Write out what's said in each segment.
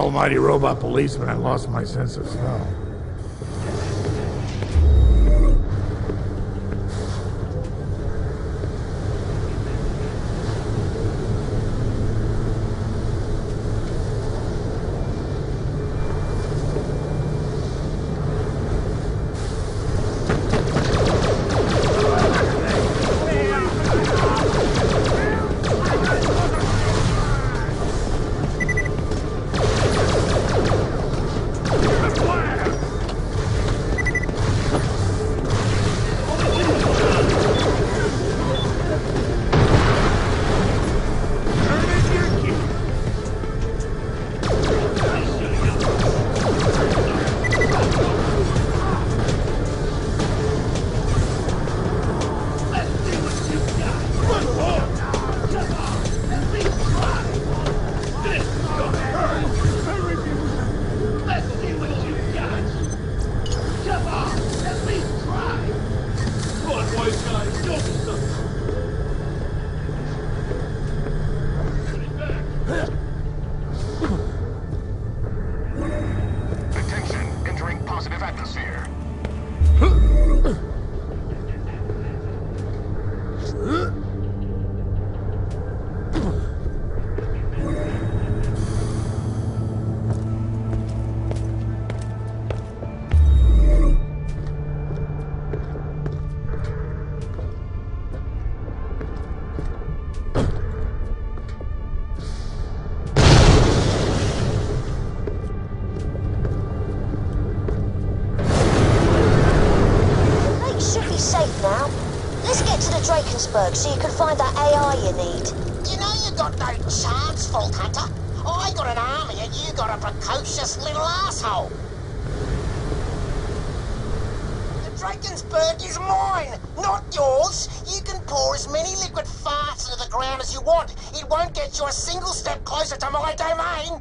almighty robot policeman, I lost my sense of smell. Drakensberg so you can find that AI you need. You know you got no chance, Vault Hunter. I got an army and you got a precocious little asshole. The Drakensberg is mine, not yours. You can pour as many liquid farts into the ground as you want. It won't get you a single step closer to my domain.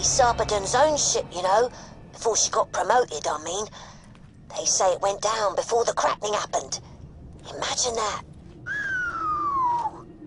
This used to be Zarpedon's own ship, you know. Before she got promoted, I mean. They say it went down before the cracking happened. Imagine that.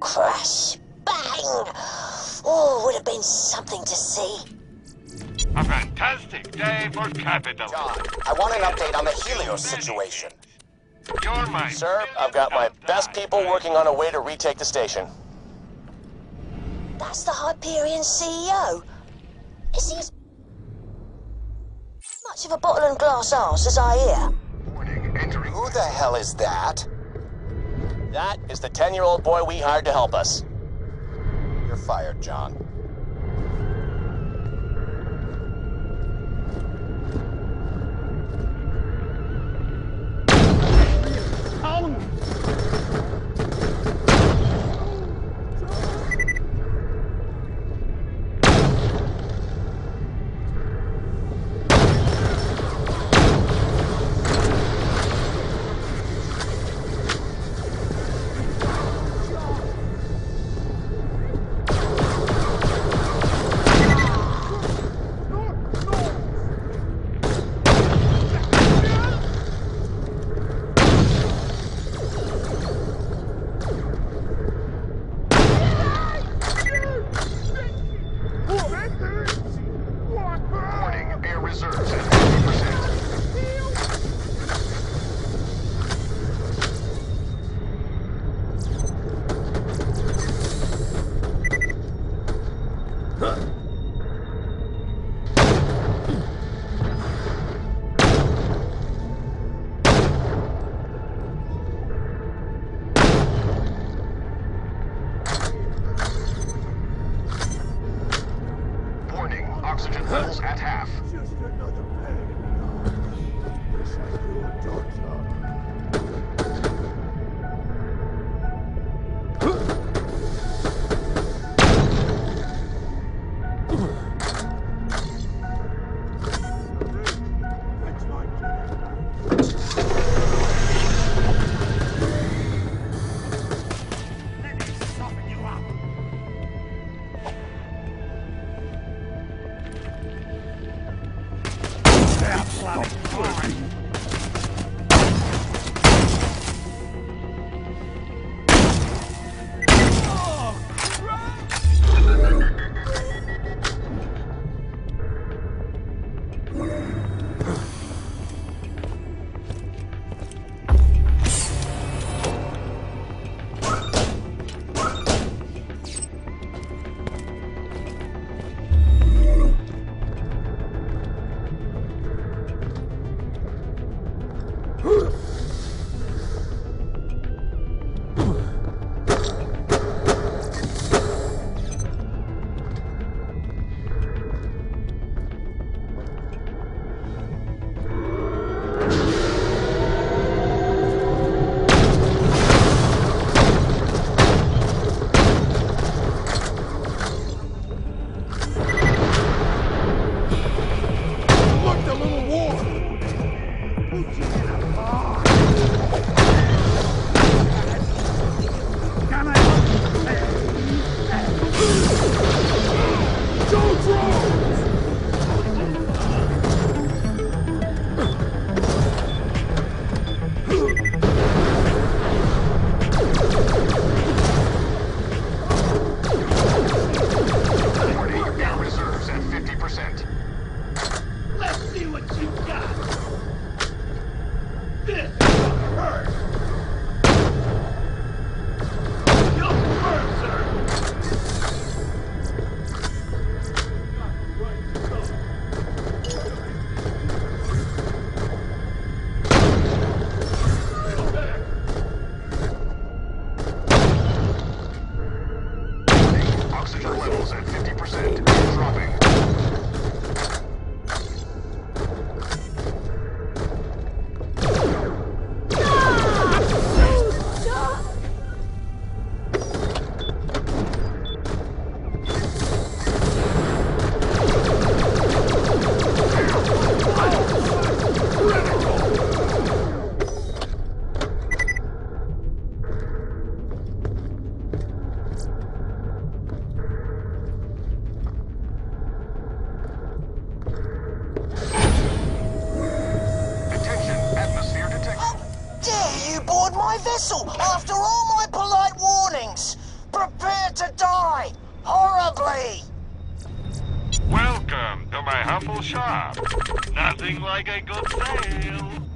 Crash. Bang! Oh, would have been something to see. A fantastic day for capital. John, I want an update on the Helios situation. You're my Sir, I've got my best people working on a way to retake the station. That's the Hyperion CEO. Is he as much of a bottle and glass arse as I hear? Who the hell is that? That is the 10-year-old boy we hired to help us. You're fired, John. Huh? At half. Just another pain. This is your daughter. My vessel after all my polite warnings. Prepare to die horribly. Welcome to my humble shop. Nothing like a good sale.